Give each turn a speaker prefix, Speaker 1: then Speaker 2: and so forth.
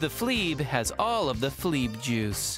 Speaker 1: The Fleeb has all of the Fleeb juice.